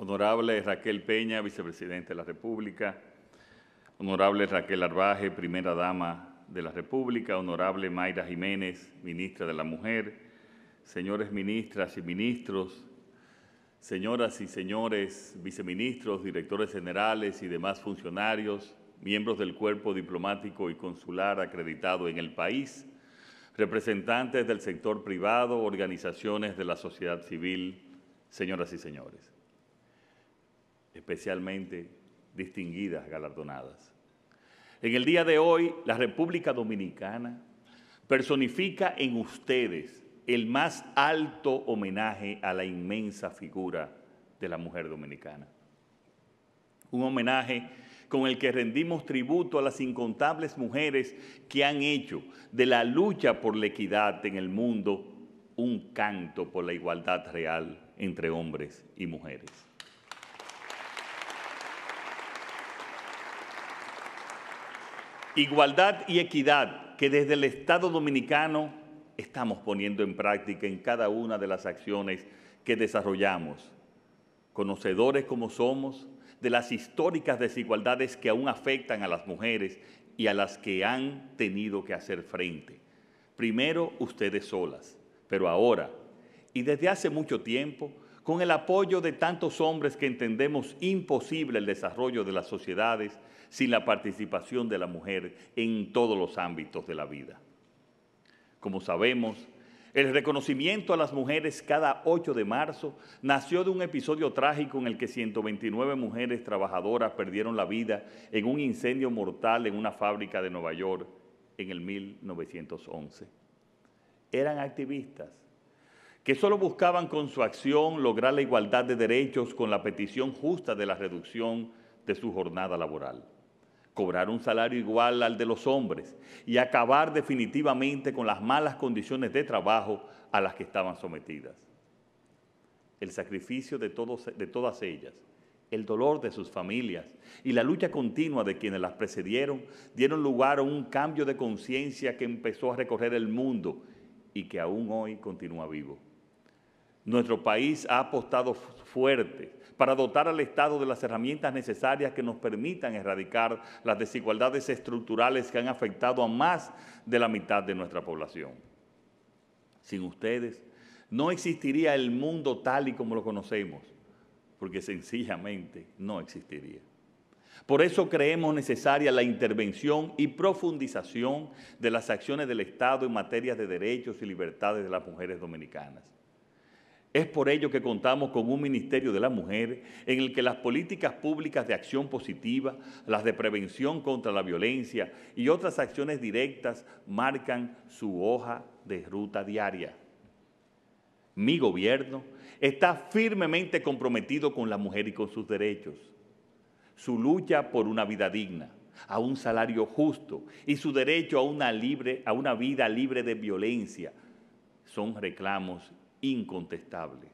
Honorable Raquel Peña, Vicepresidente de la República, Honorable Raquel Arbaje, Primera Dama de la República, Honorable Mayra Jiménez, Ministra de la Mujer, señores ministras y ministros, señoras y señores viceministros, directores generales y demás funcionarios, miembros del cuerpo diplomático y consular acreditado en el país, representantes del sector privado, organizaciones de la sociedad civil, señoras y señores, especialmente distinguidas galardonadas. En el día de hoy, la República Dominicana personifica en ustedes el más alto homenaje a la inmensa figura de la mujer dominicana. Un homenaje con el que rendimos tributo a las incontables mujeres que han hecho de la lucha por la equidad en el mundo un canto por la igualdad real entre hombres y mujeres. Igualdad y equidad que desde el Estado Dominicano estamos poniendo en práctica en cada una de las acciones que desarrollamos, conocedores como somos de las históricas desigualdades que aún afectan a las mujeres y a las que han tenido que hacer frente. Primero ustedes solas, pero ahora, y desde hace mucho tiempo, con el apoyo de tantos hombres que entendemos imposible el desarrollo de las sociedades sin la participación de la mujer en todos los ámbitos de la vida. Como sabemos, el reconocimiento a las mujeres cada 8 de marzo nació de un episodio trágico en el que 129 mujeres trabajadoras perdieron la vida en un incendio mortal en una fábrica de Nueva York en el 1911. Eran activistas que solo buscaban con su acción lograr la igualdad de derechos con la petición justa de la reducción de su jornada laboral cobrar un salario igual al de los hombres y acabar definitivamente con las malas condiciones de trabajo a las que estaban sometidas. El sacrificio de, de todas ellas, el dolor de sus familias y la lucha continua de quienes las precedieron dieron lugar a un cambio de conciencia que empezó a recorrer el mundo y que aún hoy continúa vivo. Nuestro país ha apostado fuerte para dotar al Estado de las herramientas necesarias que nos permitan erradicar las desigualdades estructurales que han afectado a más de la mitad de nuestra población. Sin ustedes, no existiría el mundo tal y como lo conocemos, porque sencillamente no existiría. Por eso creemos necesaria la intervención y profundización de las acciones del Estado en materia de derechos y libertades de las mujeres dominicanas. Es por ello que contamos con un Ministerio de la Mujer en el que las políticas públicas de acción positiva, las de prevención contra la violencia y otras acciones directas marcan su hoja de ruta diaria. Mi gobierno está firmemente comprometido con la mujer y con sus derechos. Su lucha por una vida digna, a un salario justo y su derecho a una, a una vida libre de violencia son reclamos incontestables.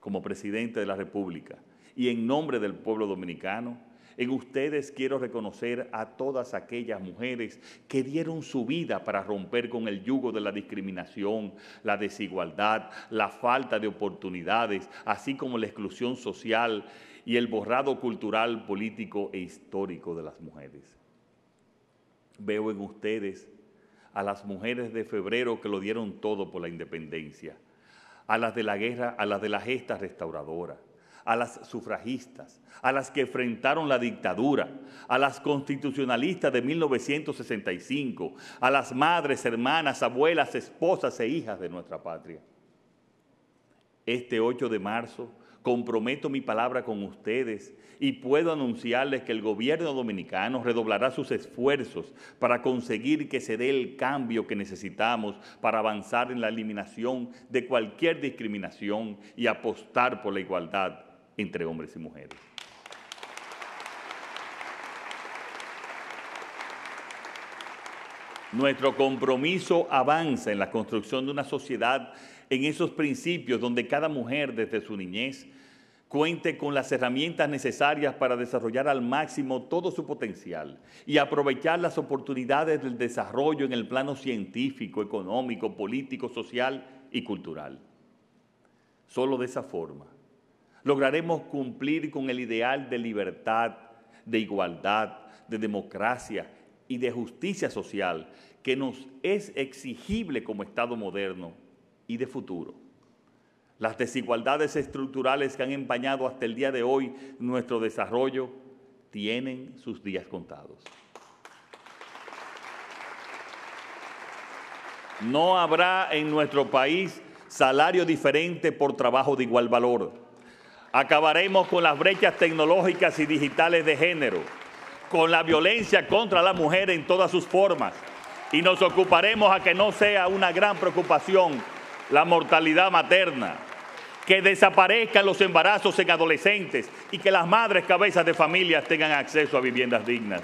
Como presidente de la República y en nombre del pueblo dominicano, en ustedes quiero reconocer a todas aquellas mujeres que dieron su vida para romper con el yugo de la discriminación, la desigualdad, la falta de oportunidades, así como la exclusión social y el borrado cultural, político e histórico de las mujeres. Veo en ustedes a las mujeres de febrero que lo dieron todo por la independencia a las de la guerra, a las de la gesta restauradora, a las sufragistas, a las que enfrentaron la dictadura, a las constitucionalistas de 1965, a las madres, hermanas, abuelas, esposas e hijas de nuestra patria. Este 8 de marzo comprometo mi palabra con ustedes y puedo anunciarles que el gobierno dominicano redoblará sus esfuerzos para conseguir que se dé el cambio que necesitamos para avanzar en la eliminación de cualquier discriminación y apostar por la igualdad entre hombres y mujeres. Nuestro compromiso avanza en la construcción de una sociedad en esos principios donde cada mujer desde su niñez cuente con las herramientas necesarias para desarrollar al máximo todo su potencial y aprovechar las oportunidades del desarrollo en el plano científico, económico, político, social y cultural. Solo de esa forma Lograremos cumplir con el ideal de libertad, de igualdad, de democracia y de justicia social que nos es exigible como Estado moderno y de futuro. Las desigualdades estructurales que han empañado hasta el día de hoy nuestro desarrollo tienen sus días contados. No habrá en nuestro país salario diferente por trabajo de igual valor. Acabaremos con las brechas tecnológicas y digitales de género, con la violencia contra la mujer en todas sus formas y nos ocuparemos a que no sea una gran preocupación la mortalidad materna que desaparezcan los embarazos en adolescentes y que las madres cabezas de familias tengan acceso a viviendas dignas.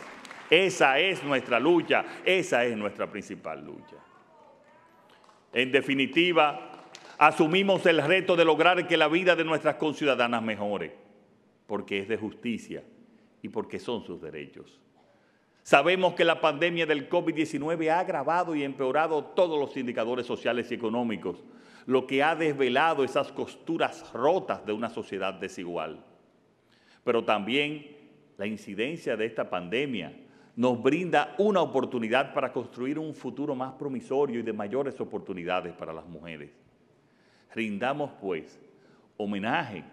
Esa es nuestra lucha, esa es nuestra principal lucha. En definitiva, asumimos el reto de lograr que la vida de nuestras conciudadanas mejore, porque es de justicia y porque son sus derechos. Sabemos que la pandemia del COVID-19 ha agravado y empeorado todos los indicadores sociales y económicos, lo que ha desvelado esas costuras rotas de una sociedad desigual. Pero también la incidencia de esta pandemia nos brinda una oportunidad para construir un futuro más promisorio y de mayores oportunidades para las mujeres. Rindamos, pues, homenaje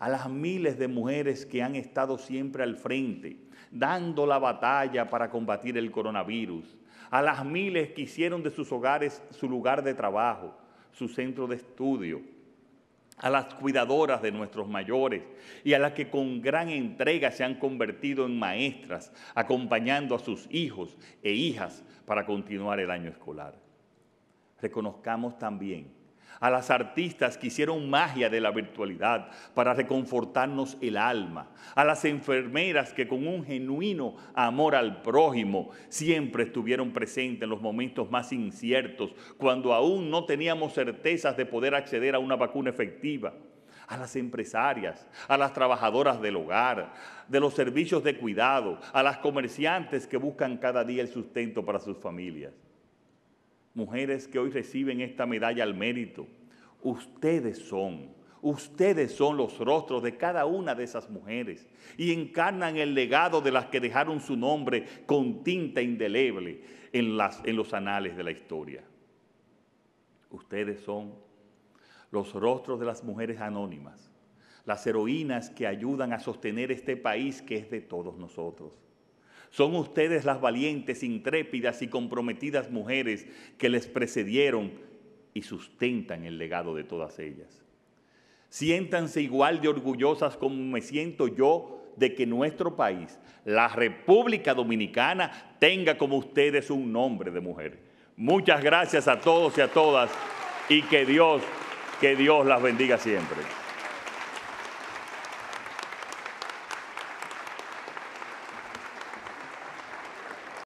a las miles de mujeres que han estado siempre al frente, dando la batalla para combatir el coronavirus, a las miles que hicieron de sus hogares su lugar de trabajo, su centro de estudio, a las cuidadoras de nuestros mayores y a las que con gran entrega se han convertido en maestras, acompañando a sus hijos e hijas para continuar el año escolar. Reconozcamos también a las artistas que hicieron magia de la virtualidad para reconfortarnos el alma, a las enfermeras que con un genuino amor al prójimo siempre estuvieron presentes en los momentos más inciertos, cuando aún no teníamos certezas de poder acceder a una vacuna efectiva a las empresarias, a las trabajadoras del hogar, de los servicios de cuidado, a las comerciantes que buscan cada día el sustento para sus familias mujeres que hoy reciben esta medalla al mérito, ustedes son, ustedes son los rostros de cada una de esas mujeres y encarnan el legado de las que dejaron su nombre con tinta indeleble en, las, en los anales de la historia. Ustedes son los rostros de las mujeres anónimas, las heroínas que ayudan a sostener este país que es de todos nosotros son ustedes las valientes, intrépidas y comprometidas mujeres que les precedieron y sustentan el legado de todas ellas. Siéntanse igual de orgullosas como me siento yo de que nuestro país, la República Dominicana, tenga como ustedes un nombre de mujer. Muchas gracias a todos y a todas y que Dios, que Dios las bendiga siempre.